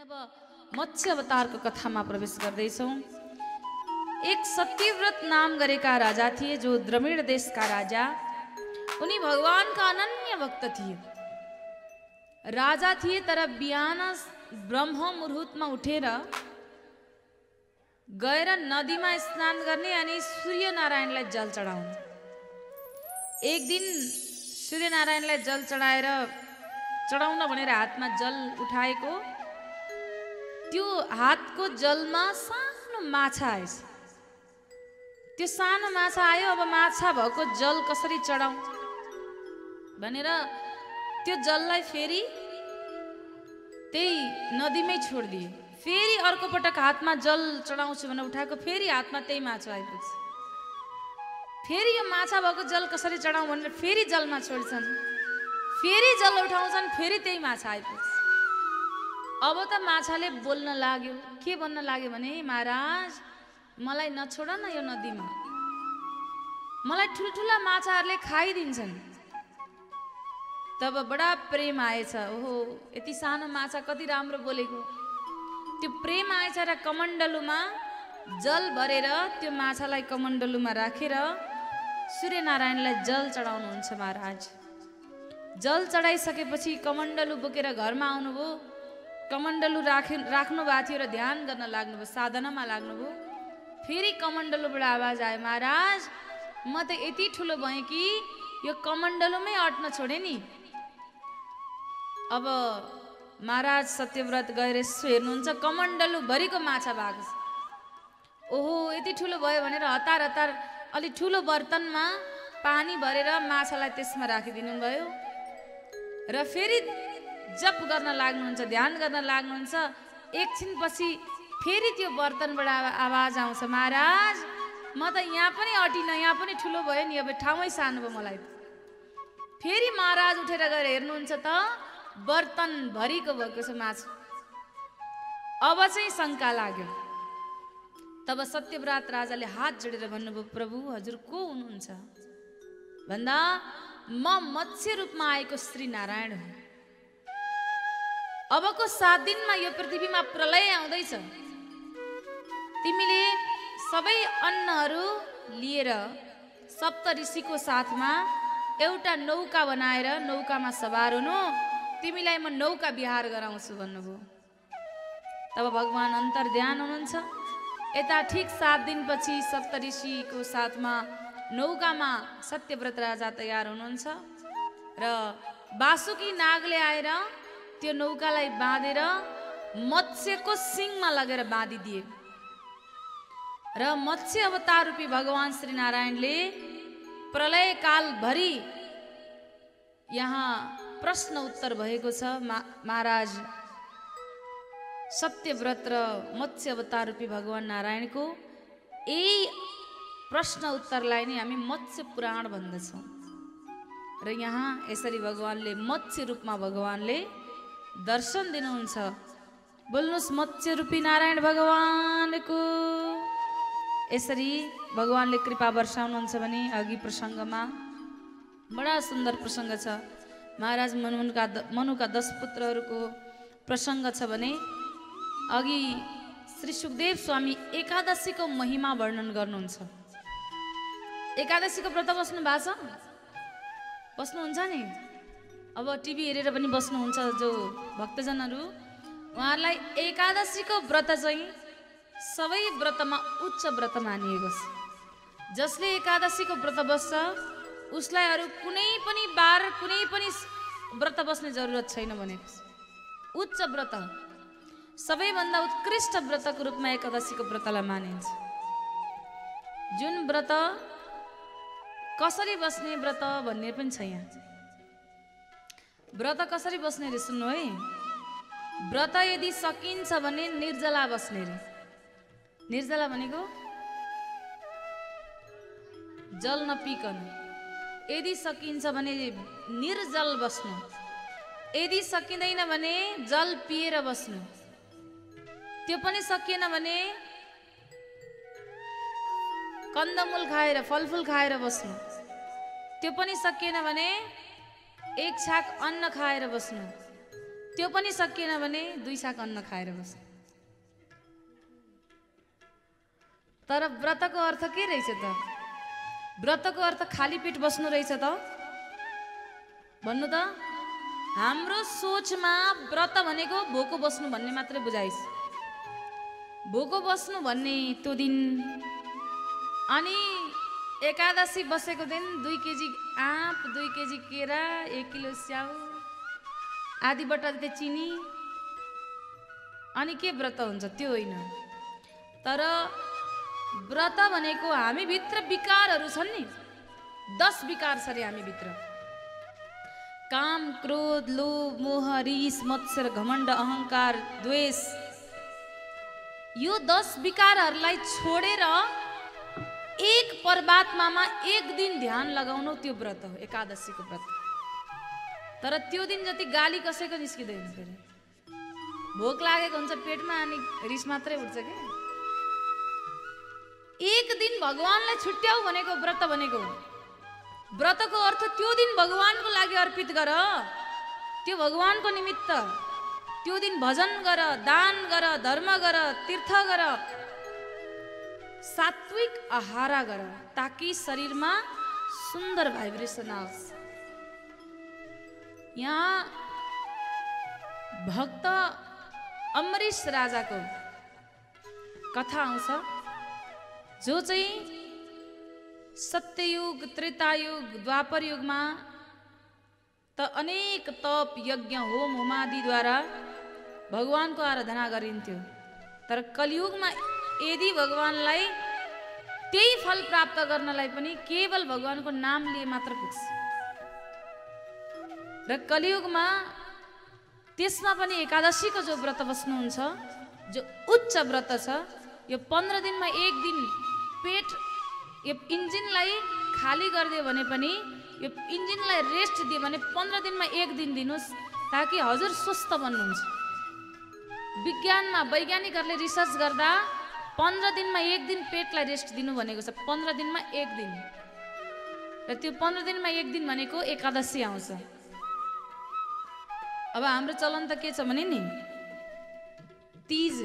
अब मत्स्य अवतारको कथामा प्रवेश गर्दैछौँ। एक सत्यव्रत नाम गरेका राजा थिए जो द्रविड देशका राजा। उनी भगवानका अनन्य भक्त थिए। राजा थिए तर बिहान ब्रह्म मुहुर्तमा उठेर गएर नदीमा स्नान गर्ने अनि सूर्यनारायणलाई जल चढाउने। एक दिन सूर्यनारायणलाई जल चढाएर चढाउन भनेर हातमा जल उठाएको। त्यो हातको जलमा सानो माछा आएछ। त्यो सानो माछा आयो अब माछा भएको जल कसरी चढाउँ? भनेर त्यो जललाई फेरि त्यही नदीमै छोडिदिए फेरि अर्को पटक हातमा जल चढाउँछु भनेर उठाएको फेरि हातमा त्यही माछा आइपुग्छ फेरि यो माछा भएको जल कसरी चढाउँ भनेर फेरि जलमा छोड्छन्। फेरि जल उठाउँछन् फेरि त्यही माछा आइपुग्छ अब त माछाले बोल्न लाग्यो। के भन्न लाग्यो भने महाराज मलाई नछोड न यो नदीमा। मलाई ठुल्ठुला माछाहरूले खाइदिन्छन्। तब बडा प्रेम आएछ। ओहो यति सानो माछा कति राम्रो बोलेको। त्यो प्रेम आएछ र कमण्डलुमा जल भरेर त्यो माछालाई कमण्डलुमा राखेर सूर्यनारायणलाई जल चढाउनुहुन्छ महाराज। जल चढाइसकेपछि कमण्डलु बोकेर घरमा आउनुभयो। कमण्डलु राखे राख्नु भएको थियो र ध्यान गर्न लाग्नुभयो साधनामा लाग्नुभयो। फेरि कमण्डलुबाट आवाज आयो महाराज म त यति ठुलो भएँ कि यो कमण्डलुमै अट्न छोडेँ नि? अब महाराज सत्यव्रत गएर यसो हेर्नुहुन्छ कमण्डलुभरिको माछा भएको छ। ओहो यति ठुलो भयो भनेर हतार हतार अलि ठुलो बर्तनमा पानी भरेर माछालाई त्यसमा राखिदिनु भयो र फेरि जप गर्न लाग्नुहुन्छ ध्यान गर्न लाग्नुहुन्छ एकछिनपछि फेरि त्यो बर्तनबाट आवा- आवाज आउँछ महाराज म त यहाँ पनि अटिनँ यहाँ पनि ठुलो भयो नि अब ठाउँै सानो भयो मलाई फेरि महाराज उठेर गएर हेर्नुहुन्छ त बर्तन भरिको भएको छ माछा अब चाहिँ शङ्का लाग्यो। तब सत्यव्रत राजाले हात जोडेर भन्नुभयो प्रभु हजुर को हुनुहुन्छ? भन्दा म मत्स्य रूपमा आएको श्री नारायण हुँ। अबको सात दिनमा यो पृथ्वीमा प्रलय आउँदैछ। तिमीले सबै अन्नहरू लिएर सप्त ऋषिको साथमा एउटा नौका बनाएर नौकामा सवार हुनु। तिमीलाई म नौका विहार गराउँछु भन्नुभयो। तब भगवान् अन्तर ध्यान हुनुहुन्छ। यता ठिक सात दिनपछि सप्त ऋषिको साथमा नौकामा सत्यव्रत राजा तयार हुनुहुन्छ। र बासुकी नागले आएर त्यो नौकालाई बाँधेर मत्स्यको सिङमा लगेर बाँधिदिए। र मत्स्य अवतार रूपी भगवान् श्री नारायणले प्रलय यहाँ प्रश्न उत्तर भएको छ मा महाराज। सत्यव्रत र मत्स्य अवतार रूपी भगवान् नारायणको यही प्रश्न उत्तरलाई नै हामी मत्स्य पुराण भन्दछौँ। र यहाँ यसरी भगवान्ले मत्स्य रूपमा भगवान्ले दर्शन दिनुहुन्छ बोल्नुहोस् मत्स्य रूपी नारायण भगवानको यसरी भगवान्ले कृपा वर्षाउनुहुन्छ भने अघि प्रसङ्गमा। बडा सुन्दर प्रसङ्ग छ। महाराज मनुका मनुका दस पुत्रहरूको प्रसङ्ग छ भने अघि श्री सुखदेव स्वामी एकादशीको महिमा वर्णन गर्नुहुन्छ। एकादशीको व्रत बस्नु भएको छ? बस्नुहुन्छ नि? अब टिभी हेरेर पनि बस्नुहुन्छ जो भक्तजनहरू उहाँहरूलाई एकादशीको व्रत चाहिँ सबै व्रतमा उच्च व्रत मानिएको छ जसले एकादशीको व्रत बस्छ उसलाई अरू कुनै पनि बार कुनै पनि व्रत बस्ने जरुरत छैन भनेको छ उच्च व्रत सबैभन्दा उत्कृष्ट व्रतको रूपमा एकादशीको व्रतलाई मानिन्छ। जुन व्रत कसरी बस्ने व्रत भन्ने पनि छ यहाँ व्रत कसरी बस्ने रे सुन्नु है? व्रत यदि सकिन्छ भने निर्जला बस्ने रे निर्जला भनेको जल नपिकन। यदि सकिन्छ भने निर्जल बस्नु। यदि सकिँदैन भने जल पिएर बस्नु। त्यो पनि सकिएन भने कन्दमूल खाएर फलफुल खाएर बस्नु। त्यो पनि सकिएन भने एक छाक अन्न खाएर बस्नु। त्यो पनि सकिएन भने दुई साग अन्न खाएर बस तर व्रतको अर्थ के रहेछ त? व्रतको अर्थ खाली पेट बस्नु रहेछ त? भन्नु त हाम्रो सोचमा व्रत भनेको भोको बस्नु भन्ने मात्रै बुझाइस्। भोको बस्नु भन्ने त्यो दिन। अनि एकादशी बसेको दिन दुई केजी आँप दुई केजी केरा एक किलो स्याउ आधी जति चिनी। अनि के व्रत हुन्छ त्यो होइन। तर व्रत भनेको हामीभित्र विकारहरू छन् नि। दस विकार छ अरे हामीभित्र काम क्रोध लोभ मोह रिस मत्सर घमण्ड अहङ्कार द्वेष। यो दस विकारहरूलाई छोडेर एक परमात्मामा एक दिन ध्यान लगाउनु त्यो व्रत हो एकादशीको व्रत। तर त्यो दिन जति गाली कसैको निस्किँदैन फेरि। भोक लागेको हुन्छ पेटमा अनि रिस मात्रै उठ्छ कि? एक दिन भगवान्लाई छुट्याउ भनेको व्रत भनेको हो। व्रतको अर्थ त्यो दिन भगवान्को लागि अर्पित गर। त्यो भगवान्को निमित्त त्यो दिन भजन गर दान गर धर्म गर तीर्थ गर। सात्विक आहार गर ताकि शरीरमा सुन्दर भाइब्रेसन आओस्। यहाँ भक्त अमरीश राजाको कथा आउँछ जो चाहिँ सत्ययुग त्रेतायुग द्वापर युगमा त अनेक तप यज्ञ होम होमादिद्वारा भगवान्को आराधना गरिन्थ्यो। तर कलियुगमा यदि भगवान्लाई त्यही फल प्राप्त गर्नलाई पनि केवल भगवान्को नाम लिए मात्र पुग्छ। र कलियुगमा त्यसमा पनि एकादशीको जो व्रत बस्नुहुन्छ जो उच्च व्रत छ यो पन्ध्र दिनमा एक दिन पेट यो इन्जिनलाई खाली गरिदियो भने पनि यो इन्जिनलाई रेस्ट दियो भने पन्ध्र दिनमा एक दिन दिनुहोस् ताकि हजुर स्वस्थ बन्नुहुन्छ। विज्ञानमा वैज्ञानिकहरूले रिसर्च गर्दा पन्ध्र दिनमा एक दिन पेटलाई रेस्ट दिनु भनेको छ। पन्ध्र दिनमा एक दिन। र त्यो पन्ध्र दिनमा एक दिन भनेको एकादशी आउँछ। अब हाम्रो चलन त के छ भने नि तिज।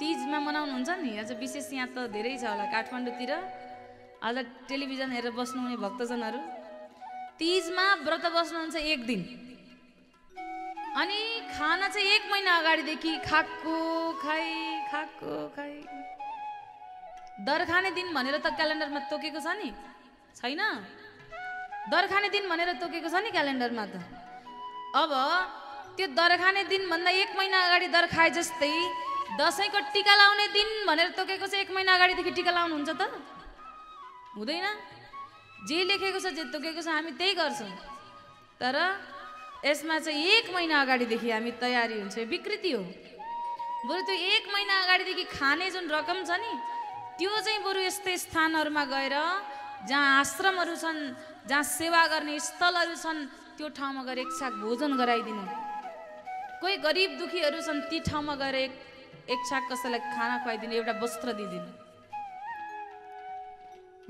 तिजमा मनाउनुहुन्छ नि। अझ विशेष यहाँ त धेरै छ होला काठमाडौँतिर। अझ टेलिभिजन हेरेर बस्नुहुने भक्तजनहरू। तिजमा व्रत बस्नुहुन्छ एक दिन। अनि खाना चाहिँ एक महिना अगाडिदेखि खाएको खाइ खाएको खाइ दर खाने दिन भनेर त क्यालेन्डरमा तोकेको छ नि। छैन? दर खाने दिन भनेर तोकेको छ नि क्यालेन्डरमा त। अब त्यो दर खाने दिनभन्दा एक महिना अगाडि दर खाए जस्तै दसैँको टिका लाउने दिन भनेर तोकेको छ एक महिना अगाडिदेखि टिका लाउनुहुन्छ त। हुँदैन? जे लेखेको छ जे तोकेको छ हामी त्यही गर्छौँ। तर यसमा चाहिँ एक महिना अगाडिदेखि हामी तयारी हुन्छ। यो विकृति हो। बरु त्यो एक महिना अगाडिदेखि खाने जुन रकम छ नि त्यो चाहिँ बरु यस्तै स्थानहरूमा गएर जहाँ आश्रमहरू छन् जहाँ सेवा गर्ने स्थलहरू छन् त्यो ठाउँमा गएर एक साग भोजन गराइदिनु। कोही गरिब दुखीहरू छन् ती ठाउँमा गएर एक एक छाक कसैलाई खाना खुवाइदिनु एउटा वस्त्र दिइदिनु।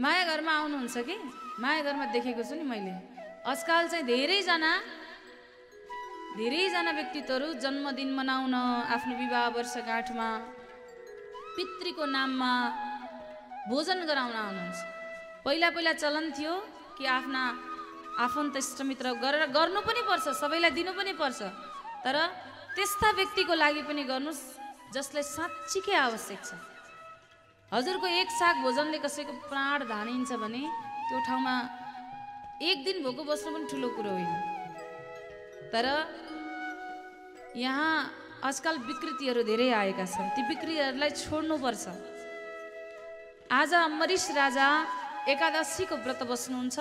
माया घरमा आउनुहुन्छ कि? माया घरमा देखेको छु नि मैले। आजकल चाहिँ धेरैजना धेरैजना व्यक्तित्वहरू जन्मदिन मनाउन आफ्नो विवाह वर्षगाँठमा पितृको नाममा भोजन गराउन आउनुहुन्छ। पहिला पहिला चलन थियो कि आफ्ना आफन्त इष्टमित्र गरेर गर्नु पनि पर्छ सबैलाई दिनु पनि पर्छ। तर त्यस्ता व्यक्तिको लागि पनि गर्नुहोस् जसलाई साँच्चीकै आवश्यक छ। हजुरको एक साग भोजनले कसैको प्राण धानिन्छ भने त्यो ठाउँमा एक दिन भोको बस्नु पनि ठुलो कुरो होइन। तर यहाँ आजकल विकृतिहरू धेरै आएका छन्। ती विकृतिहरूलाई छोड्नुपर्छ। आज अम्बरीश राजा एकादशीको व्रत बस्नुहुन्छ।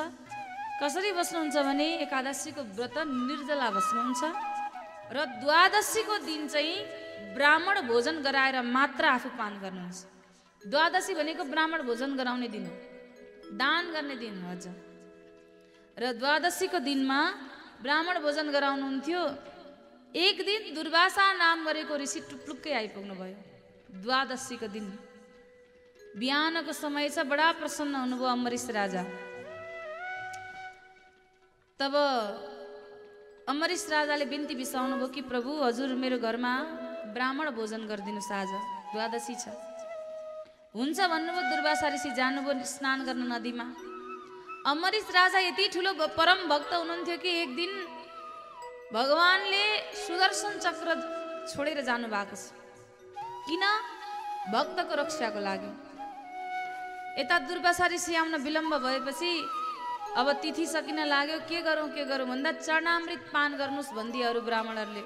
कसरी बस्नुहुन्छ भने एकादशीको व्रत निर्जला बस्नुहुन्छ र द्वादशीको दिन चाहिँ ब्राह्मण भोजन गराएर मात्र आफू पान गर्नुहुन्छ। द्वादशी भनेको ब्राह्मण भोजन गराउने दिन हो। दान गर्ने दिन हो अझ र द्वादशीको दिनमा ब्राह्मण भोजन गराउनुहुन्थ्यो। एक दिन दुर्वासा नाम गरेको ऋषि टुप्लुक्कै आइपुग्नु भयो द्वादशीको दिन। बिहानको समय छ बडा प्रसन्न हुनुभयो अम्बरीश राजा। तब अमरिस राजाले बिन्ती बिसाउनु भयो कि प्रभु हजुर मेरो घरमा ब्राह्मण भोजन गरिदिनुहोस् आज द्वादशी छ। हुन्छ भन्नुभयो दुर्वासा ऋषि जानुभयो स्नान गर्न नदीमा। अमरिस राजा यति ठुलो परम भक्त हुनुहुन्थ्यो कि एक दिन भगवानले सुदर्शन चक्र छोडेर जानु भएको छ। किन? भक्तको रक्षाको लागि। यता दुर्वासा ऋषि आउन विलम्ब भएपछि अब तिथि सकिन लाग्यो। के गरौँ के गरौँ? भन्दा चरणामृत पान गर्नुहोस् भनिदिए अरू ब्राह्मणहरूले।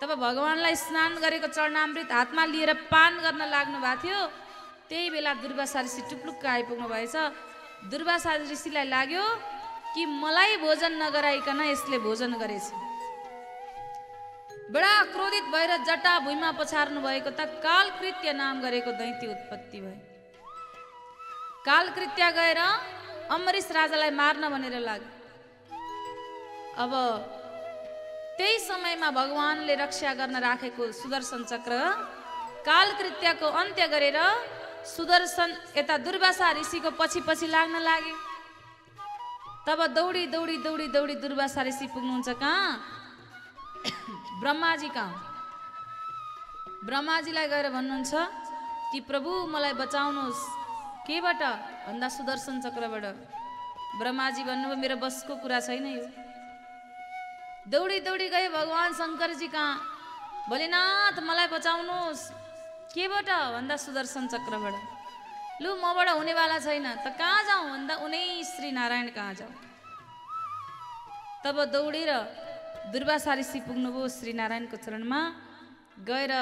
तब भगवान्लाई स्नान गरेको चरणामृत हातमा लिएर पान गर्न लाग्नु भएको थियो। त्यही बेला दुर्वासा ऋषि टुप्लुक्क आइपुग्नु भएछ। दुर्वासा ऋषिलाई लाग्यो कि मलाई भोजन नगराइकन यसले भोजन गरेछ। बडा क्रोधित भएर जटा भुइँमा पछार्नु भएको त कालकृत्य नाम गरेको दैत्य उत्पत्ति भयो। कालकृत्य गएर अम्बरीश राजालाई मार्न भनेर लाग्यो। अब त्यही समयमा भगवानले रक्षा गर्न राखेको सुदर्शन चक्र कालकृत्यको अन्त्य गरेर सुदर्शन यता दुर्वासा ऋषिको पछि पछि लाग्न लाग्यो। तब दौडी दौडी दौडी दौडी दुर्वासा ऋषि पुग्नुहुन्छ कहाँ? ब्रह्माजी कहाँ? ब्रह्माजीलाई गएर भन्नुहुन्छ कि प्रभु मलाई बचाउनुहोस्। केबाट? भन्दा सुदर्शन चक्रबाट। ब्रह्माजी भन्नुभयो मेरो बसको कुरा छैन यो। दौडी दौडी गए भगवान् शङ्करजी कहाँ? भोलेनाथ मलाई बचाउनुहोस्। केबाट? भन्दा सुदर्शन चक्रबाट। लु मबाट हुनेवाला छैन। त कहाँ जाउँ भन्दा उनै श्री नारायण कहाँ जाउँ तब दौडेर दुर्वासा ऋषि पुग्नुभयो श्री नारायणको चरणमा। गएर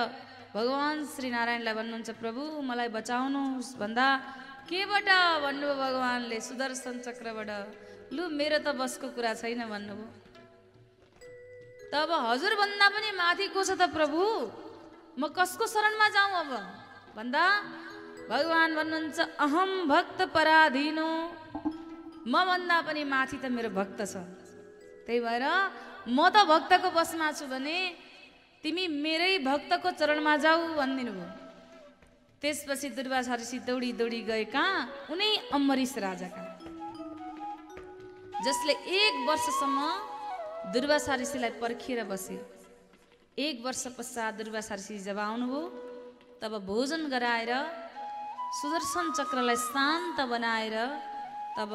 भगवान् श्री नारायणलाई भन्नुहुन्छ प्रभु मलाई बचाउनुहोस्। भन्दा केबाट भन्नुभयो भगवान्ले? सुदर्शन चक्रबाट। लु मेरो त बसको कुरा छैन भन्नुभयो। तब हजुरभन्दा पनि माथि को छ त प्रभु? म कसको शरणमा जाउँ अब? भन्दा भगवान् भन्नुहुन्छ अहम भक्त पराधीनो। म भन्दा पनि माथि त मेरो भक्त छ। त्यही भएर म त भक्तको बसमा छु भने तिमी मेरै भक्तको चरणमा जाऊ भनिदिनु भयो त्यसपछि दुर्वासा ऋषि दौडी दौडी गए कहाँ उनै अम्बरीश राजा जसले एक वर्षसम्म दुर्वासा ऋषिलाई पर्खिएर बस्यो। एक वर्ष पश्चात दुर्वासा ऋषि जब आउनुभयो तब भोजन गराएर सुदर्शन चक्रलाई शान्त बनाएर तब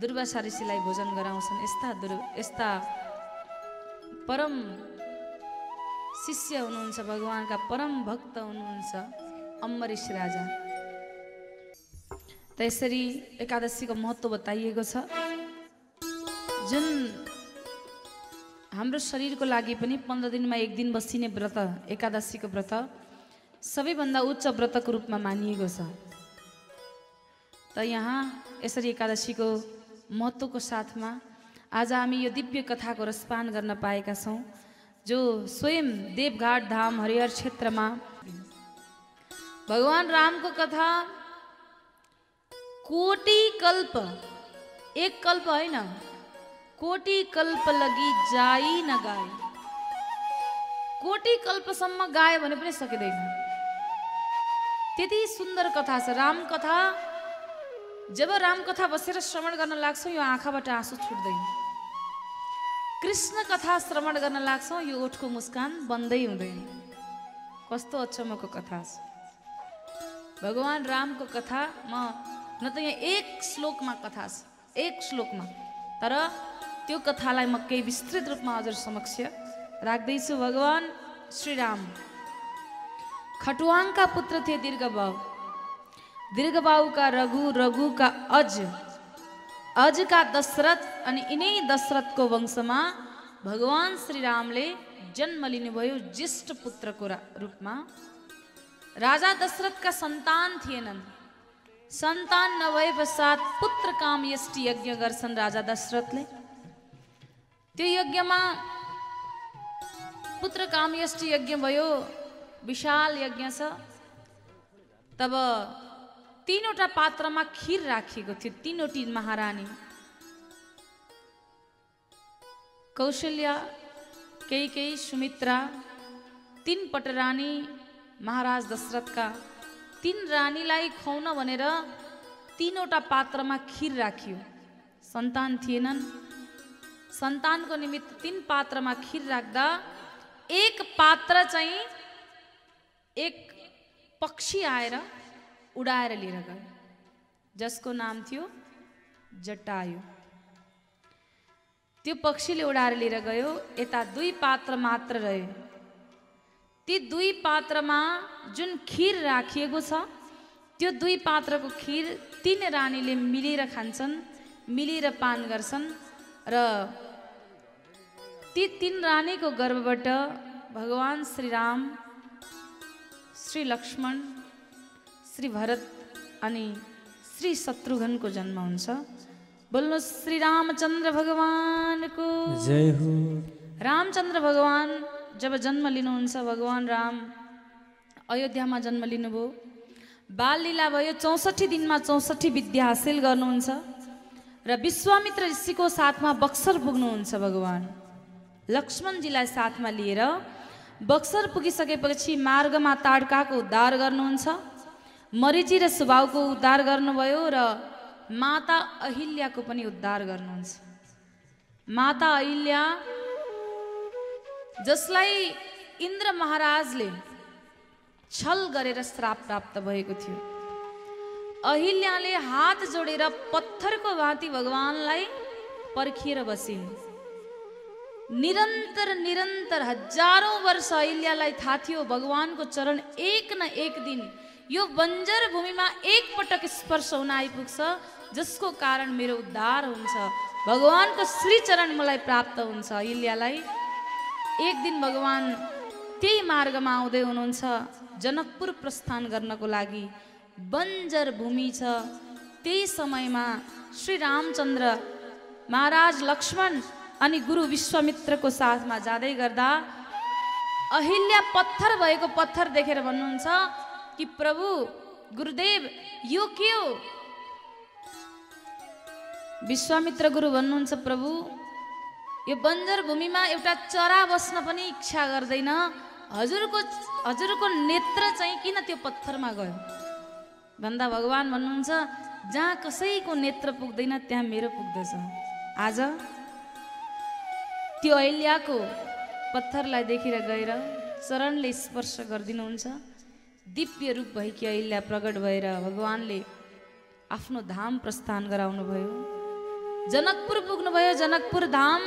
दुर्वासा ऋषिलाई भोजन गराउँछन्। यस्ता दुर् यस्ता परम शिष्य हुनुहुन्छ भगवान्का परम भक्त हुनुहुन्छ अम्बरीश राजा। त यसरी एकादशीको महत्त्व बताइएको छ। जुन हाम्रो शरीरको लागि पनि पन्ध्र दिनमा एक दिन बसिने व्रत एकादशीको व्रत सबैभन्दा उच्च व्रतको रूपमा मानिएको छ। त यहाँ यसरी एकादशीको महत्त्वको साथमा आज हामी यो दिव्य कथाको रसपान गर्न पाएका छौँ। जो स्वयं देवघाट धाम हरिहर क्षेत्रमा। भगवान् रामको कथा कोटि कल्प एक कल्प होइन कोटि कल्प लगी जाई न गाए कोटि कल्पसम्म गायो भने पनि सकिँदैन। त्यति सुन्दर कथा छ। राम कथा जब राम कथा बसेर श्रवण गर्न लाग्छौँ यो आँखाबाट आँसु छुट्दैन। कृष्ण कथा श्रवण गर्न लाग्छौँ यो ओठको मुस्कान बन्दै हुँदैन कस्तो अचम्मको कथा छ भगवान् रामको कथा म न त यहाँ एक श्लोकमा कथा छ एक श्लोकमा तर त्यो कथालाई म केही विस्तृत रूपमा हजुर समक्ष राख्दैछु भगवान् श्रीराम खटुवाङका पुत्र थिए दीर्घबाउ दीर्घबाउका रघु रघुका अज अजका दशरथ अनि यिनै दशरथको वंशमा भगवान् श्रीरामले जन्म लिनुभयो ज्येष्ठ पुत्रको रूपमा। राजा दशरथका सन्तान थिएनन्। सन्तान नभए पश्चात पुत्र काम यष्टि यज्ञ गर्छन् राजा दशरथले। त्यो यज्ञमा पुत्र काम यष्टि यज्ञ भयो विशाल यज्ञ छ। तब तिनवटा पात्रमा खिर राखिएको थियो तिनवटी महारानी। कौशल्या केही केही सुमित्रा तिन पटरानी महाराज दशरथका तिन रानीलाई खुवाउन भनेर तिनवटा पात्रमा खिर राखियो। सन्तान थिएनन्। सन्तानको निमित्त तिन पात्रमा खिर राख्दा एक पात्र चाहिँ एक पक्षी आएर उडाएर लिएर गयो जसको नाम थियो जटायु। त्यो पक्षीले उडाएर लिएर गयो यता दुई पात्र मात्र रह्यो ती दुई पात्रमा जुन खिर राखिएको छ त्यो दुई पात्रको खिर तिन रानीले मिलेर खान्छन् मिलेर पान गर्छन् र ती तिन रानीको गर्भबाट भगवान् श्रीराम श्री लक्ष्मण श्री भरत अनि श्री शत्रुघ्नको जन्म हुन्छ। बोल्नु श्री रामचन्द्र भगवानको। जय हो। रामचन्द्र भगवान जब जन्म लिनुहुन्छ भगवान् राम अयोध्यामा जन्म लिनुभयो। बाल लीला भयो चौसठी दिनमा चौसठी विद्या हासिल गर्नुहुन्छ। र विश्वामित्र ऋषिको साथमा बक्सर पुग्नुहुन्छ भगवान्। लक्ष्मणजीलाई साथमा लिएर बक्सर पुगिसकेपछि मार्गमा ताडकाको उद्धार गर्नुहुन्छ। मरिची र सुबाउको उद्धार गर्नुभयो र माता अहिल्याको पनि उद्धार गर्नुहुन्छ। माता अहिल्या जसलाई इन्द्र महाराजले छल गरेर श्राप प्राप्त भएको थियो। अहिल्याले हात जोडेर पत्थरको भाँति भगवान्लाई पर्खिएर बसिन्। निरन्तर निरन्तर हजारौँ वर्ष अहिल्यालाई थाहा थियो भगवान्को चरण एक न एक दिन यो बन्जर भूमिमा एकपटक स्पर्श हुन आइपुग्छ जसको कारण मेरो उद्धार हुन्छ। भगवान्को श्रीचरण मलाई प्राप्त हुन्छ। अहिल्यालाई एक दिन भगवान् त्यही मार्गमा आउँदै हुनुहुन्छ जनकपुर प्रस्थान गर्नको लागि। बन्जर भूमि छ। त्यही समयमा श्री रामचन्द्र महाराज लक्ष्मण अनि गुरु विश्वामित्रको साथमा जाँदै गर्दा अहिल्या पत्थर भएको पत्थर देखेर भन्नुहुन्छ कि प्रभु गुरुदेव यो के हो विश्वामित्र गुरु भन्नुहुन्छ प्रभु यो बन्जर भूमिमा एउटा चरा बस्न पनि इच्छा गर्दैन हजुरको हजुरको नेत्र चाहिँ किन त्यो पत्थरमा गयो भन्दा भगवान् भन्नुहुन्छ जहाँ कसैको नेत्र पुग्दैन त्यहाँ मेरो पुग्दछ आज त्यो अहिल्याको पत्थरलाई देखेर गएर चरणले स्पर्श गरिदिनुहुन्छ दिव्य रूप भएकी अहिल्या प्रकट भएर भगवान्ले आफ्नो धाम प्रस्थान गराउनुभयो। जनकपुर पुग्नुभयो जनकपुर धाम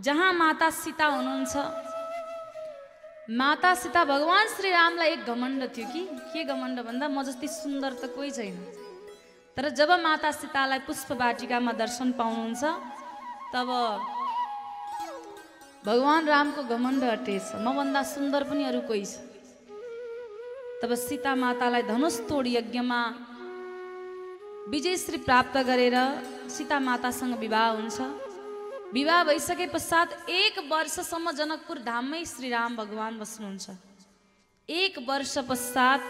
जहाँ माता सीता हुनुहुन्छ। माता सीता भगवान् श्री रामलाई एक घमण्ड थियो कि? के घमण्ड भन्दा म जति सुन्दर त कोही छैन। तर जब माता सीतालाई पुष्प वाटिकामा दर्शन पाउनुहुन्छ तब भगवान् रामको घमण्ड हटेछ मभन्दा सुन्दर पनि अरू कोही छ। तब सीता मातालाई धनुष तोड यज्ञमा विजयश्री प्राप्त गरेर सीता मातासँग विवाह हुन्छ। विवाह भइसके पश्चात एक वर्षसम्म जनकपुर धाममै श्रीराम भगवान् बस्नुहुन्छ। एक वर्ष पश्चात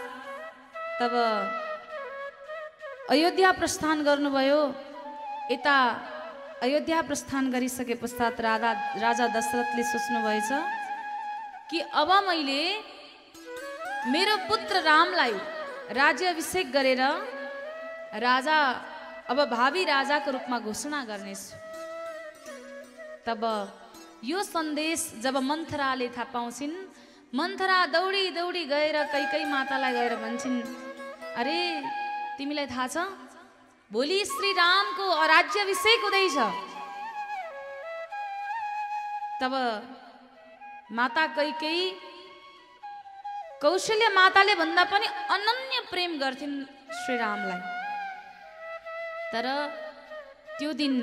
तब अयोध्या प्रस्थान गर्नुभयो। यता अयोध्या प्रस्थान गरिसके पश्चात राधा राजा दशरथले सोच्नुभएछ कि अब मैले मेरो पुत्र रामलाई राज्याभिषेक गरेर राजा अब भावी राजाको रूपमा घोषणा गर्नेछु। तब यो सन्देश जब मन्थराले थाहा पाउँछिन् मन्थरा दौडी दौडी गएर कैकै मातालाई गएर भन्छन् अरे तिमीलाई थाहा छ भोलि श्री रामको राज्याभिषेक हुँदैछ। तब माता कैकै कौशल्य माताले भन्दा पनि अनन्य प्रेम गर्थिन् श्रीरामलाई। तर त्यो दिन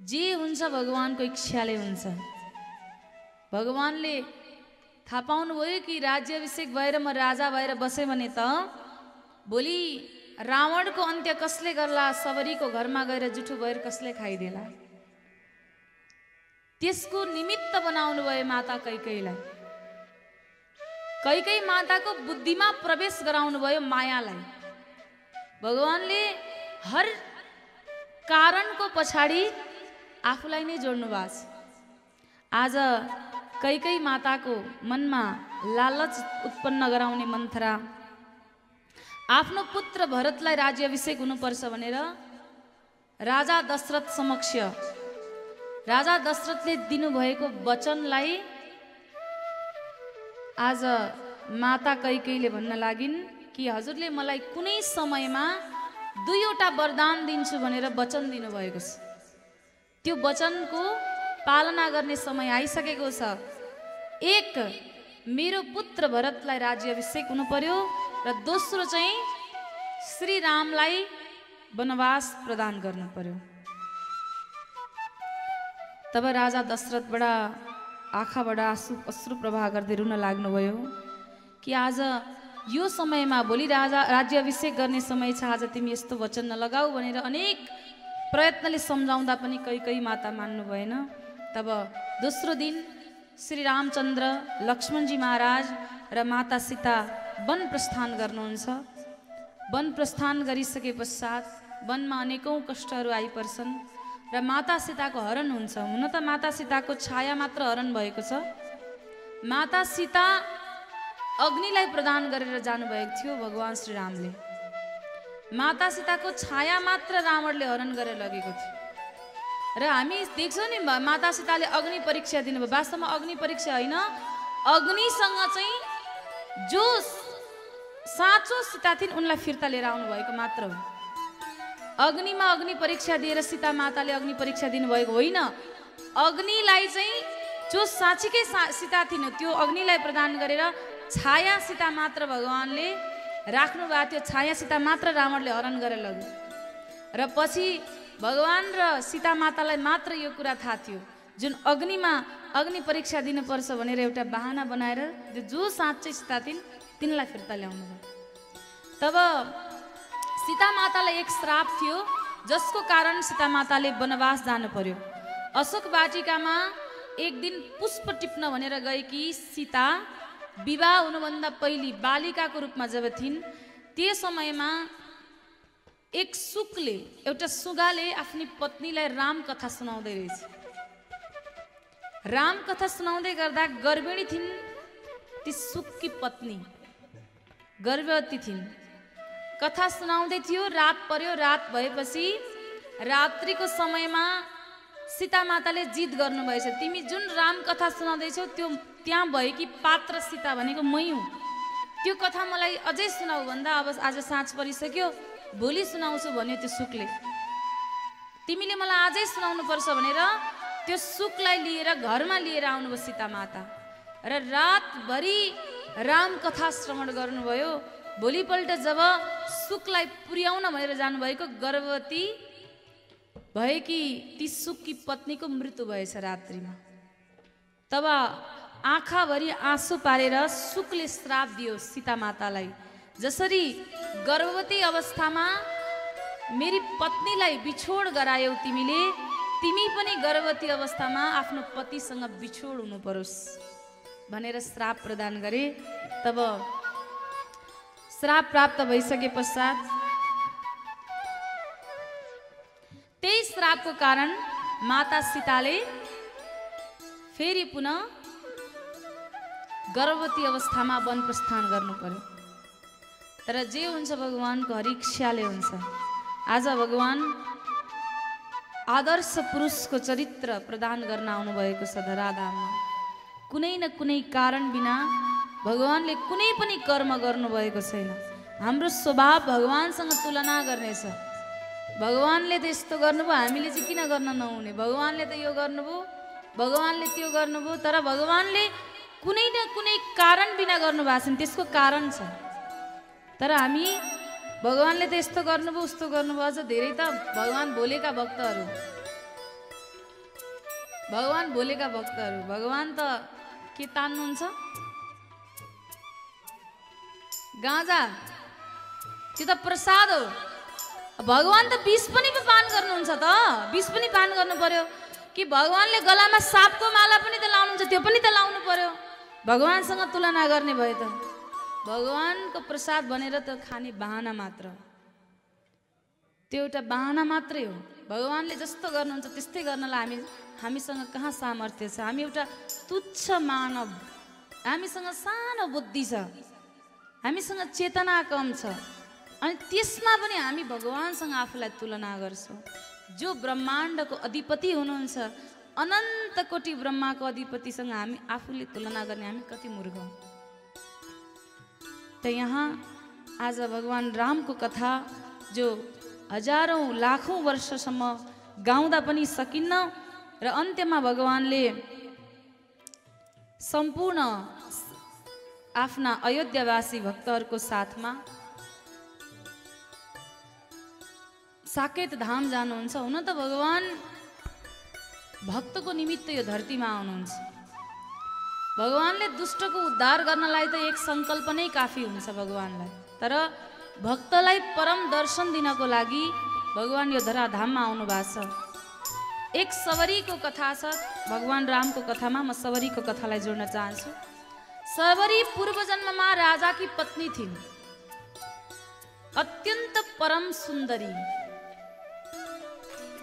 जे हुन्छ भगवान्को इच्छाले हुन्छ। भगवान्ले थाहा पाउनुभयो कि राज्याभिषेक भएर म राजा भएर बसेँ भने त भोलि रावणको अन्त्य कसले गर्ला सबरीको घरमा गएर जुठो भएर कसले खाइदेला? त्यसको निमित्त बनाउनु भयो माता कैकैलाई। कैकै माताको बुद्धिमा प्रवेश गराउनु भयो मायालाई। भगवान्ले हर कारणको पछाडि आफूलाई नै जोड्नु भएको छ। आज कैकै माताको मनमा लालच उत्पन्न गराउने मन्थरा आफ्नो पुत्र भरतलाई राज्याभिषेक हुनुपर्छ भनेर राजा दशरथ समक्ष राजा दशरथले दिनुभएको वचनलाई आज माता कैकेयीले भन्न लागिन् कि हजुरले मलाई कुनै समयमा दुईवटा वरदान दिन्छु भनेर वचन दिनुभएको छ। त्यो वचनको पालना गर्ने समय आइसकेको छ। एक मेरो पुत्र भरतलाई राज्य अभिषेक हुनु पर्यो र दोस्रो चाहिँ श्री रामलाई वनवास प्रदान गर्नु पर्यो तब राजा दशरथबाट आँखाबाट आँसु अश्रु प्रवाह गर्दै रुन लाग्नुभयो कि आज यो समयमा भोलि राजा राज्य अभिषेक गर्ने समय छ। आज तिमी यस्तो वचन नलगाऊ भनेर अनेक प्रयत्नले सम्झाउँदा पनि कहीँ कहीँ माता मान्नु भएन। तब दोस्रो दिन श्री रामचन्द्र लक्ष्मणजी महाराज र माता सीता वन प्रस्थान गर्नुहुन्छ। वन प्रस्थान गरिसके पश्चात वनमा अनेकौँ कष्टहरू आइपर्छन्। र माता सीताको हरण हुन्छ। हुन त माता सीताको छाया मात्र हरण भएको छ। माता सीता अग्निलाई प्रदान गरेर जानुभएको थियो भगवान् श्रीरामले। माता सीताको छाया मात्र रावणले हरण गरेर लगेको थियो। र हामी देख्छौँ नि माता सीताले अग्नि परीक्षा दिनुभयो। वास्तवमा अग्नि परीक्षा होइन अग्निसँग चाहिँ जो साँचो सीता थिइन् उनलाई फिर्ता लिएर आउनुभएको मात्र हो। अग्निमा अग्नि परीक्षा दिएर सीता माताले अग्नि परीक्षा दिनुभएको होइन। अग्निलाई चाहिँ जो साँच्चीकै सा सीता थिइन् त्यो अग्निलाई प्रदान गरेर छाया सीता मात्र भगवान्ले राख्नु भएको थियो। छाया सीता मात्र रावणले हरण गरेर लग्यो। र पछि भगवान् र सीता मातालाई मात्र यो कुरा थाहा थियो जुन अग्निमा अग्नि परीक्षा दिनुपर्छ भनेर एउटा बाहना बनाएर जो साँच्चै सीता थिइन् तिनलाई फिर्ता ल्याउनु भयो तब सीता मातालाई एक श्राप थियो जसको कारण सीता माताले वनवास जानु पर्यो अशोक वाटिकामा एक दिन पुष्प टिप्न भनेर गएकी सीता विवाह हुनुभन्दा पहिले बालिकाको रूपमा जब थिइन् त्यो समयमा एक सुकले एउटा सुगाले आफ्नी पत्नीलाई राम कथा सुनाउँदै रहेछ। राम कथा सुनाउँदै गर्दा गर्भिणी थिइन् ती सुककी पत्नी। गर्भवती थिइन्। कथा सुनाउँदै थियो। रात पर्यो रात भएपछि रात्रिको समयमा सीता माताले जिद गर्नुभएछ तिमी जुन राम कथा सुनाउँदैछौ त्यो त्यहाँ भएकी पात्र सीता भनेको मै हुँ। त्यो कथा मलाई अझै सुनाऊ भन्दा अब आज साँझ परिसक्यो भोलि सुनाउँछु भन्यो त्यो सुकले। तिमीले मलाई आजै सुनाउनु पर्छ भनेर त्यो सुकलाई लिएर घरमा लिएर आउनुभयो सीता माता र रातभरि राम कथा श्रवण गर्नुभयो। भोलिपल्ट जब सुकलाई पुर्याउन भनेर जानुभएको गर्भवती भएकी ती सुककी पत्नीको मृत्यु भएछ रात्रिमा। तब आँखाभरि आँसु पारेर सुकले श्राप दियो सीता मातालाई जसरी गर्भवती अवस्थामा मेरी पत्नीलाई बिछोड गरायौ तिमीले तिमी पनि गर्भवती अवस्थामा आफ्नो पतिसँग बिछोड हुनु परोस् भनेर श्राप प्रदान गरे। तब श्राप प्राप्त भइसके पश्चात त्यही श्रापको कारण माता सीताले फेरि पुनः गर्भवती अवस्थामा वन प्रस्थान गर्नु पर्यो तर जे हुन्छ भगवान्को हरिक्षाले हुन्छ। आज भगवान् आदर्श पुरुषको चरित्र प्रदान गर्न आउनुभएको छ धराधाममा। कुनै न कुनै कारण बिना भगवान्ले कुनै पनि कर्म गर्नुभएको छैन। हाम्रो स्वभाव भगवान्सँग तुलना गर्नेछ भगवान्ले त यस्तो गर्नुभयो हामीले चाहिँ किन गर्न नहुने? भगवान्ले त यो गर्नुभयो भगवान्ले त्यो गर्नुभयो तर भगवान्ले कुनै न कुनै कारण बिना गर्नुभएको छैन। त्यसको कारण छ। तर हामी भगवान्ले त यस्तो गर्नुभयो उस्तो गर्नुभयो अझ धेरै त भगवान् भोलेका भक्तहरू। भगवान् भोलेका भक्तहरू। भगवान् त के तान्नुहुन्छ? गाँजा। त्यो त प्रसाद हो। भगवान् त विष पनि पो पान गर्नुहुन्छ त। विष पनि पान गर्नु पर्यो। कि भगवान्ले गलामा सापको माला पनि त लाउनुहुन्छ त्यो पनि त लाउनु पर्यो। भगवान्सँग तुलना गर्ने भयो त। भगवान्को प्रसाद भनेर त खाने बाहना मात्र। त्यो एउटा बाहना मात्रै हो। भगवान्ले जस्तो गर्नुहुन्छ त्यस्तै गर्नलाई हामी हामीसँग कहाँ सामर्थ्य छ? हामी एउटा तुच्छ मानव। हामीसँग सानो बुद्धि छ। हामीसँग चेतना कम छ। अनि त्यसमा पनि हामी भगवान्सँग आफूलाई तुलना गर्छौँ। जो ब्रह्माण्डको अधिपति हुनुहुन्छ अनन्त कोटि ब्रह्माको अधिपतिसँग हामी आफूले तुलना गर्ने हामी कति मूर्ख त यहाँ आज भगवान् रामको कथा जो हजारौँ लाखौँ वर्षसम्म गाउँदा पनि सकिन्न र अन्त्यमा भगवान्ले सम्पूर्ण आफ्ना अयोध्यावासी भक्तहरूको साथमा साकेत धाम जानुहुन्छ हुन त भगवान् भक्तको निमित्त यो धरतीमा आउनुहुन्छ। भगवान्ले दुष्टको उद्धार गर्नलाई त एक सङ्कल्प नै काफी हुन्छ भगवान्लाई। तर भक्तलाई परम दर्शन दिनको लागि भगवान् यो धराधाममा आउनु भएको छ। एक सवरीको कथा छ। भगवान् रामको कथामा म सवरीको कथालाई जोड्न चाहन्छु। सवरी पूर्व जन्ममा राजाकी पत्नी थिइन्। अत्यन्त परम सुन्दरी।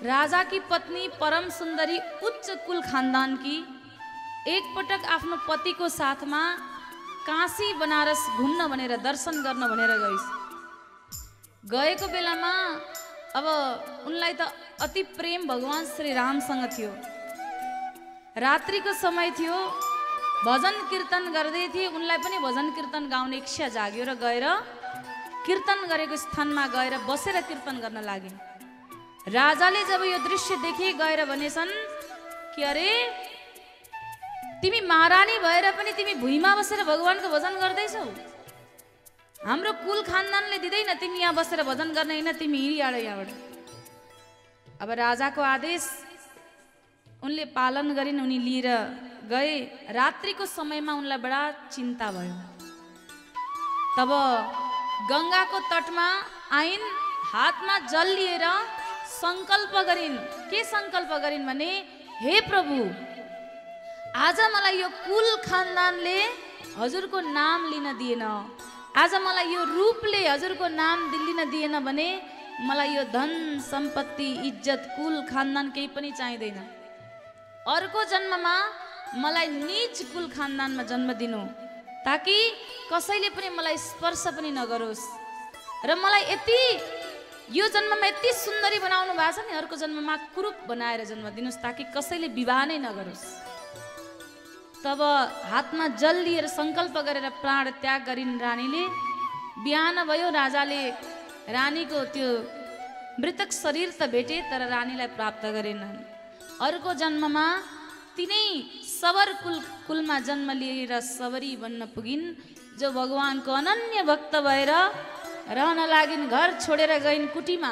राजाकी पत्नी परम सुन्दरी उच्च कुल खानदानकी एकपटक आफ्नो पतिको साथमा काशी बनारस घुम्न भनेर दर्शन गर्न भनेर गइस्। गएको बेलामा अब उनलाई त अति प्रेम भगवान् श्री रामसँग थियो। रात्रिको समय थियो भजन कीर्तन गर्दै थिए। उनलाई पनि भजन कीर्तन गाउने इच्छा जाग्यो र गएर कीर्तन गरेको स्थानमा गएर बसेर कीर्तन गर्न लागे। राजाले जब यो दृश्य देखे गएर भनेछन् कि अरे तिमी महारानी भएर पनि तिमी भुइँमा बसेर भगवान्को भजन गर्दैछौ। हाम्रो कुल खानदानले दिँदैन तिमी यहाँ बसेर भजन गर्ने होइन तिमी हिँडिहाल यहाँबाट। अब राजाको आदेश उनले पालन गरिन् उनी लिएर गए। रात्रिको समयमा उनलाई बडा चिन्ता भयो। तब गङ्गाको तटमा आइन् हातमा जल लिएर सङ्कल्प गरिन्। के सङ्कल्प गरिन् भने हे प्रभु आज मलाई यो कुल खानदानले हजुरको नाम लिन दिएन। आज मलाई यो रूपले हजुरको नाम लिन दिएन भने मलाई यो धन सम्पत्ति इज्जत कुल खानदान केही पनि चाहिँदैन। अर्को जन्ममा मलाई निज कुल खानदानमा जन्म दिनु ताकि कसैले पनि मलाई स्पर्श पनि नगरोस्। र मलाई यति यो जन्ममा यति सुन्दरी बनाउनु भएको छ नि अर्को जन्ममा कुरूप बनाएर जन्म दिनुहोस् ताकि कसैले विवाह नै नगरोस्। तब हातमा जल लिएर सङ्कल्प गरेर प्राण त्याग गरिन् रानीले। बिहान भयो राजाले रानीको त्यो मृतक शरीर त भेटे तर रानीलाई प्राप्त गरेनन्। अर्को जन्ममा तिनै सबर कुल कुलमा जन्म लिएर सबरी बन्न पुगिन्। जो भगवान्को अनन्य भक्त भएर रहन लागिन् घर छोडेर गइन् कुटीमा।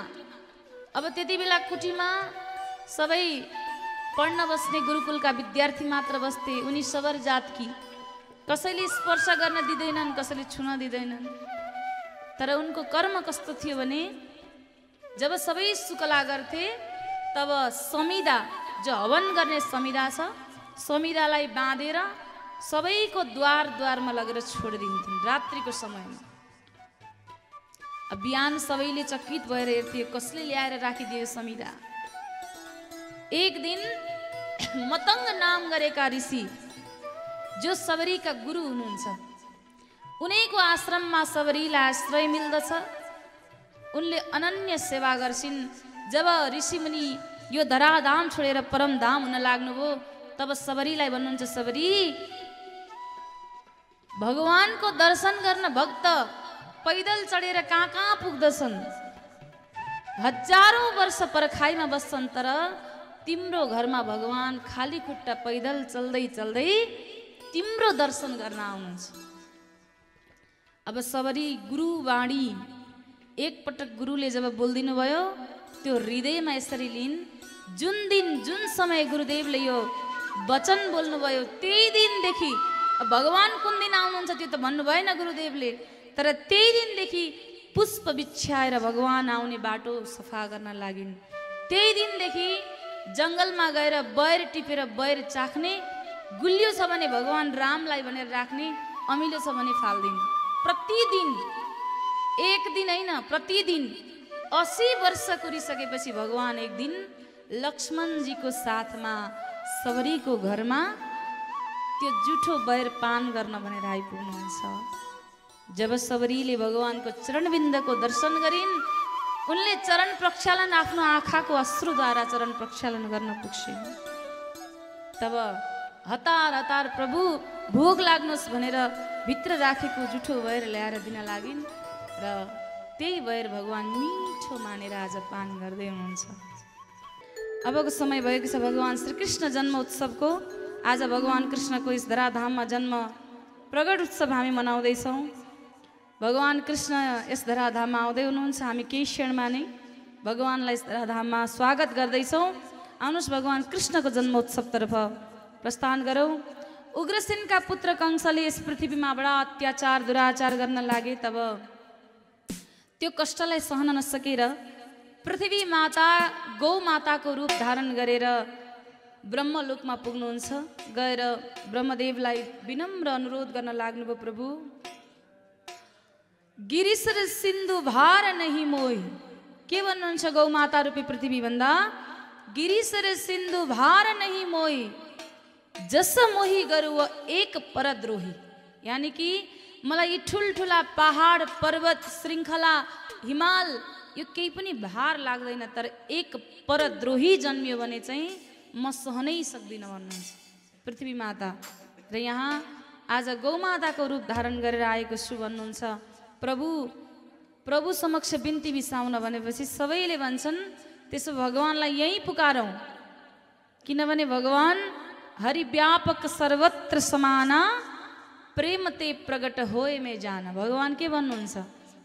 अब त्यति बेला कुटीमा सबै पढ्न बस्ने गुरुकुलका विद्यार्थी मात्र बस्थे उनी सबर जातकी कसैले स्पर्श गर्न दिँदैनन् कसैले छुन दिँदैनन्। तर उनको कर्म कस्तो थियो भने जब सबै सुकला गर्थे तब समिदा जो हवन गर्ने समिदा छ समिदालाई बाँधेर सबैको द्वार द्वारमा लगेर छोडिदिन्थिन् रात्रिको समयमा। बिहान सबैले चकित भएर हेर्थे कसले ल्याएर राखिदियो समिदा एक दिन मतङ्ग नाम गरेका ऋषि जो सबरीका गुरु हुनुहुन्छ उनैको आश्रममा सबरीलाई आश्रय मिल्दछ। उनले अनन्य सेवा गर्छिन्। जब ऋषिमुनि यो धराधाम छोडेर परम धाम हुन लाग्नुभयो। तब सबरीलाई भन्नुहुन्छ सबरी भगवानको दर्शन गर्न भक्त पैदल चढेर कहाँ कहाँ पुग्दछन्? हजारौँ वर्ष पर्खाइमा बस्छन् तर तिम्रो घरमा भगवान् खाली खुट्टा पैदल चल्दै चल्दै तिम्रो दर्शन गर्न आउनुहुन्छ। अब सबरी गुरु वाणी एकपटक गुरुले जब बोलिदिनु भयो त्यो हृदयमा यसरी लिन् जुन दिन जुन समय गुरुदेवले यो वचन बोल्नुभयो त्यही दिनदेखि भगवान् कुन दिन आउनुहुन्छ त्यो त भन्नु भएन गुरुदेवले तर त्यही दिनदेखि पुष्प बिछ्याएर भगवान् आउने बाटो सफा गर्न लागिन्। त्यही दिनदेखि जङ्गलमा गएर बैर टिपेर बैर चाख्ने गुलियो छ भने भगवान् रामलाई भनेर राख्ने अमिलो छ भने फाल्दिन्। प्रतिदिन एक दिन होइन प्रतिदिन असी वर्ष कुरिसकेपछि भगवान् एक दिन लक्ष्मणजीको साथमा सबरीको घरमा त्यो जुठो बैर पान गर्न भनेर आइपुग्नुहुन्छ। जब सबरीले भगवान्को चरणविन्दको दर्शन गरिन् उनले चरण प्रक्षालन आफ्नो आँखाको अश्रुद्वारा चरण प्रक्षालन गर्न पुग्छिन्। तब हतार हतार प्रभु भोग लाग्नुहोस् भनेर भित्र राखेको जुठो भएर ल्याएर दिन लागिन् र त्यही भएर भगवान् मिठो मानेर आज पान गर्दै हुनुहुन्छ। अबको समय भएको छ भगवान् श्रीकृष्ण जन्म उत्सवको। आज भगवान् कृष्णको यस धराधाममा जन्म प्रगट उत्सव हामी मनाउँदैछौँ। भगवान् कृष्ण यस धराधाममा आउँदै हुनुहुन्छ। हामी केही क्षणमा नै भगवान्लाई यस धराधाममा स्वागत गर्दैछौँ। आउनुहोस् भगवान् कृष्णको जन्मोत्सवतर्फ प्रस्थान गरौँ। उग्रसेनका पुत्र कंसले यस पृथ्वीमा बडा अत्याचार दुराचार गर्न लागे तब त्यो कष्टलाई सहन नसकेर पृथ्वी माता गौ माताको रूप धारण गरेर ब्रह्मलोकमा पुग्नुहुन्छ। गएर ब्रह्मदेवलाई विनम्र अनुरोध गर्न लाग्नुभयो प्रभु। गिरिसर सिन्धु भार नही मोही। के भन्नुहुन्छ गौ माता रूपी पृथ्वी भन्दा गिरिसर सिन्धु भार नही मोही। जस मोही गरु एक परद्रोही। यानि कि मलाई यी ठुल्ठुला पहाड पर्वत श्रृङ्खला हिमाल यो केही पनि भार लाग्दैन तर एक परद्रोही जन्मियो भने चाहिँ म सहनै सक्दिनँ भन्नुहुन्छ। पृथ्वी माता र यहाँ आज गौमाताको रूप धारण गरेर आएको छु भन्नुहुन्छ। प्रभु प्रभु समक्ष बिन्ती बिसाउन भनेपछि सबैले भन्छन् त्यसो भगवान्लाई यहीँ पुकारौँ। किनभने भगवान् हरिव्यापक सर्वत्र समाना प्रेम ते प्रगट होए मे जान। भगवान् के भन्नुहुन्छ?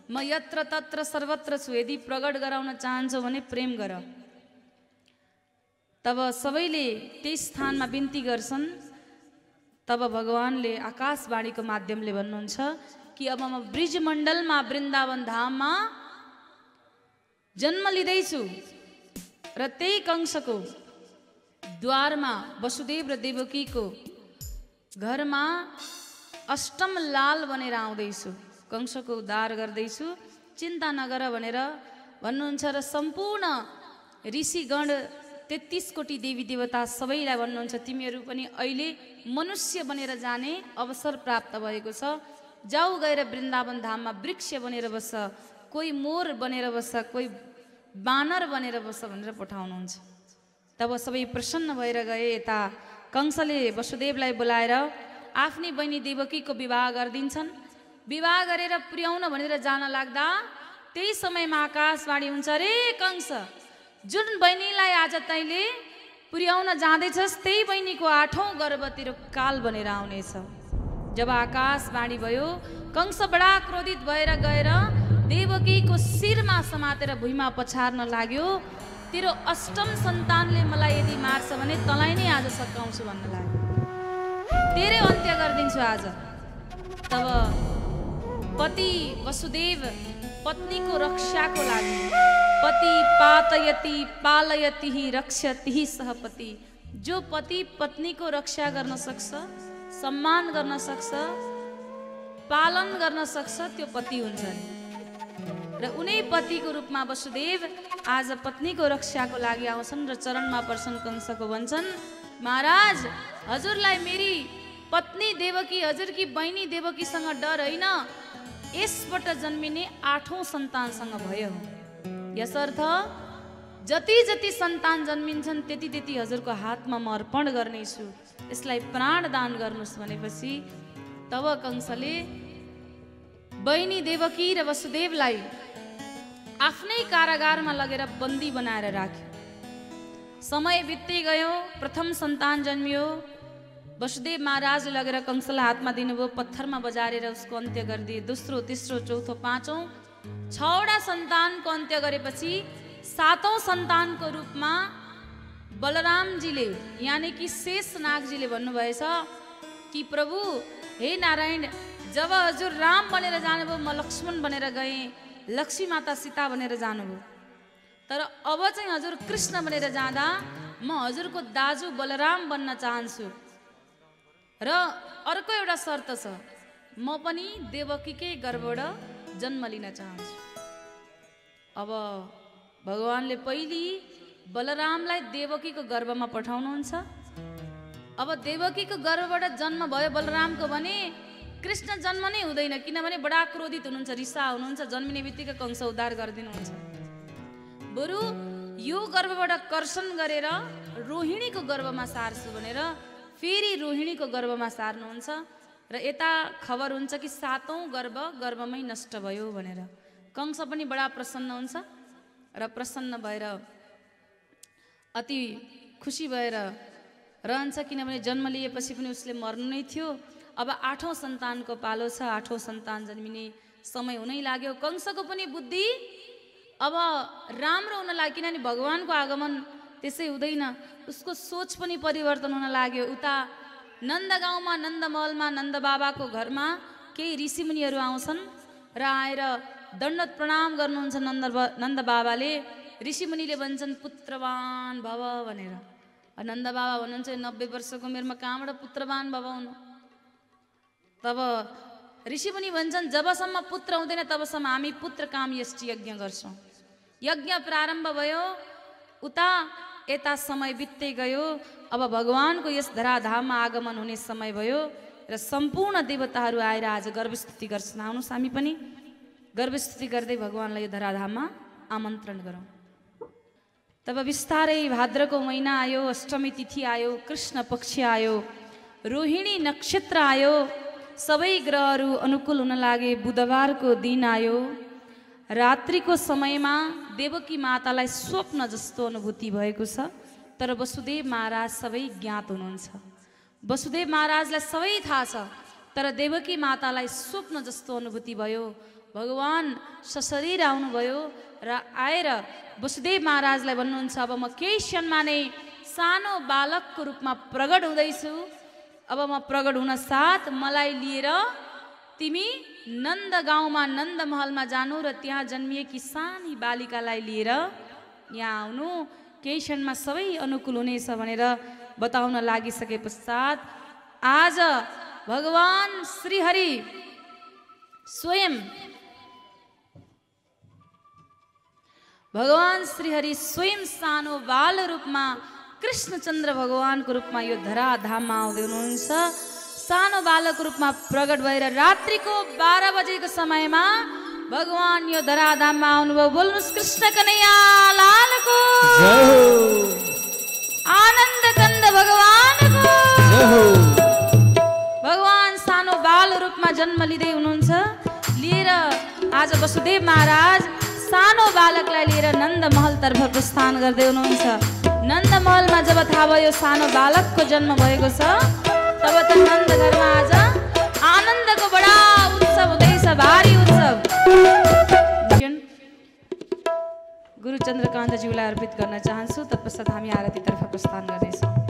म यत्र तत्र सर्वत्र छु यदि प्रगट गराउन चाहन्छौ भने प्रेम गर। तब सबैले त्यही स्थानमा बिन्ती गर्छन्। तब भगवान्ले आकाशवाणीको माध्यमले भन्नुहुन्छ कि अब म ब्रिजमण्डलमा वृन्दावन धाममा जन्म लिँदैछु र त्यही कंसको द्वारमा वसुदेव र देवकीको घरमा अष्टम लाल बनेर आउँदैछु। कंसको उद्धार गर्दैछु। चिन्ता नगर भनेर भन्नुहुन्छ र सम्पूर्ण ऋषिगण तेत्तिस कोटी देवी देवता सबैलाई भन्नुहुन्छ तिमीहरू पनि अहिले मनुष्य बनेर जाने अवसर प्राप्त भएको छ। जाऊ गएर वृन्दावन धाममा वृक्ष बनेर बस्छ कोही मोर बनेर बस्छ कोही बानर बनेर बस्छ भनेर पठाउनुहुन्छ। तब सबै प्रसन्न भएर गए यता कंसले वसुदेवलाई बोलाएर आफ्नी बहिनी देवकीको विवाह गरिदिन्छन्। विवाह गरेर पुर्याउन भनेर जान लाग्दा त्यही समयमा आकाशवाणी हुन्छ रे कंस जुन बहिनीलाई आज तैँले पुर्याउन जाँदैछस् त्यही बहिनीको आठौँ गर्भतिर काल बनेर आउनेछ जब आकाशवाणी भयो कंस बडा क्रोधित भएर गएर देवकीको शिरमा समातेर भुइँमा पछार्न लाग्यो तेरो अष्टम सन्तानले मलाई यदि मार्छ भने तँलाई नै आज सकाउँछु भन्न लाग्यो तेरै अन्त्य गरिदिन्छु आज तब पति वसुदेव पत्नीको रक्षाको लागि। पति पातयति पालयति रक्षति सहपति जो पति पत्नीको रक्षा गर्न सक्छ सम्मान गर्न सक्छ पालन गर्न सक्छ त्यो पति हुन्छ र उनै पतिको रूपमा वसुदेव आज पत्नीको रक्षाको लागि आउँछन् र चरणमा पर्छन् कंसको भन्छन् महाराज हजुरलाई मेरी पत्नी देवकी हजुरकी बहिनी देवकीसँग डर होइन। यसबाट जन्मिने आठौँ सन्तानसँग भयो। यसर्थ जति जति सन्तान जन्मिन्छन् त्यति त्यति हजुरको हातमा म अर्पण गर्नेछु। यसलाई प्राण दान गर्नुहोस् भनेपछि तब कंसले बहिनी देवकी र वसुदेवलाई आफ्नै कारागारमा लगेर बन्दी बनाएर राख्यो। समय बित्दै गयो प्रथम सन्तान जन्मियो। वसुदेव महाराजले लगेर कंसलाई हातमा दिनुभयो पत्थरमा बजारेर उसको अन्त्य गरिदिए। दोस्रो तेस्रो चौथो पाँचौँ छवटा सन्तानको अन्त्य गरेपछि सातौँ सन्तानको रूपमा बलरामजीले यानि कि शेष नागजीले भन्नुभएछ कि प्रभु हे नारायण जब हजुर राम बनेर जानुभयो म लक्ष्मण बनेर गएँ लक्ष्मी माता सीता बनेर जानुभयो। तर अब चाहिँ हजुर कृष्ण बनेर जाँदा म हजुरको दाजु बलराम बन्न चाहन्छु। र अर्को एउटा शर्त छ। म पनि देवकीकै गर्भबाट जन्म लिन चाहन्छु। अब भगवान्ले पहिले बलरामलाई देवकीको गर्भमा पठाउनुहुन्छ। अब देवकीको गर्भबाट जन्म भयो बलरामको भने कृष्ण जन्म नै हुँदैन किनभने बडा क्रोधित हुनुहुन्छ रिसा हुनुहुन्छ जन्मिने बित्तिकै कंस उद्धार गरिदिनुहुन्छ। बरु यो गर्भबाट कर्षण गरेर रोहिणीको गर्भमा सार्छु भनेर फेरि रोहिणीको गर्भमा सार्नुहुन्छ र यता खबर हुन्छ कि सातौँ गर्भ गर्भमै नष्ट भयो भनेर। कंस पनि बडा प्रसन्न हुन्छ र प्रसन्न भएर अति खुसी भएर रहन्छ किनभने जन्म लिएपछि पनि उसले मर्नु नै थियो। अब आठौँ सन्तानको पालो छ आठौँ सन्तान जन्मिने समय हुनै लाग्यो। कंसको पनि बुद्धि अब राम्रो हुन लाग्यो किनभने भगवान्को आगमन त्यसै हुँदैन। उसको सोच पनि परिवर्तन हुन लाग्यो। उता नन्द गाउँमा नन्दमहलमा नन्द बाबाको घरमा केही ऋषिमुनिहरू आउँछन् र आएर दण्डत प्रणाम गर्नुहुन्छ नन्द नन्द बाबाले। ऋषिमुनिले भन्छन् पुत्रवान भव भनेर। नन्द बाबा भन्नुहुन्छ नब्बे वर्षको उमेरमा कहाँबाट पुत्रवान भव हुनु? तब ऋषिमुनि भन्छन् जबसम्म पुत्र हुँदैन तबसम्म हामी पुत्र काम यष्टि यज्ञ गर्छौँ। यज्ञ प्रारम्भ भयो उता यता समय बित्दै गयो। अब भगवान्को यस धराधाममा आगमन हुने समय भयो र सम्पूर्ण देवताहरू आएर आज गर्भस्तुति गर्छन्। आउनुहोस् हामी पनि गर्भस्तुति गर्दै भगवान्लाई यो धराधाममा आमन्त्रण गरौँ। तब बिस्तारै भाद्रको महिना आयो अष्टमी तिथि आयो कृष्ण पक्ष आयो रोहिणी नक्षत्र आयो सबै ग्रहहरू अनुकूल हुन लागे बुधबारको दिन आयो। रात्रिको समयमा देवकी मातालाई स्वप्न जस्तो अनुभूति भएको छ तर वसुदेव महाराज सबै ज्ञात हुनुहुन्छ। वसुदेव महाराजलाई सबै थाहा छ तर देवकी मातालाई स्वप्न जस्तो अनुभूति भयो। भगवान् सशरीर आउनुभयो र आएर वसुदेव महाराजलाई भन्नुहुन्छ अब म केही क्षणमा नै सानो बालकको रूपमा प्रगट हुँदैछु। अब म प्रगट हुन साथ मलाई लिएर तिमी नन्द गाउँमा नन्द महलमा जानु र त्यहाँ जन्मिएकी सानी बालिकालाई लिएर यहाँ आउनु। केही क्षणमा सबै अनुकूल हुनेछ भनेर बताउन लागिसके पश्चात आज भगवान् श्रीहरि स्वयं भगवान् श्रीहरि स्वयं सानो बाल रूपमा कृष्णचन्द्र भगवान्को रूपमा यो धराधाममा आउँदै हुनुहुन्छ। सानो बालकको रूपमा प्रकट भएर रात्रिको बाह्र बजेको समयमा भगवान् यो धराधाममा आउनुभयो। बोल्नुहोस् कृष्ण कन्हैया लालको। आनन्द कन्द भगवानको। भगवान् सानो बाल रूपमा जन्म लिँदै हुनुहुन्छ। लिएर आज वसुदेव महाराज सानो बालकलाई लिएर नन्द महलतर्फ प्रस्थान गर्दै हुनुहुन्छ। नन्द महलमा जब थाहा भयो सानो बालकको जन्म भएको छ तब त नन्द घरमा आज आनन्दको बडा उत्सव हुँदैछ भारी उत्सव गुरु चन्द्रकान्तज्यूलाई अर्पित गर्न चाहन्छु तत्पश्चात हामी आरतीतर्फ प्रस्थान गर्नेछौँ